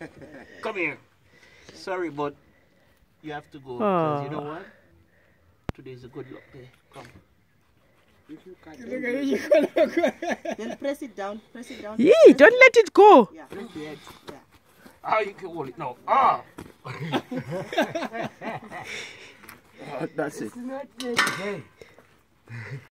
Come here. Sorry, but you have to go. Because you know ah. what? Today's a good luck day. Come. If you can. Then press it down. Press it down. Yeah, Press don't let it go. Yeah, press the edge. Yeah. Ah, you can hold it now. Ah! Ah, that's it.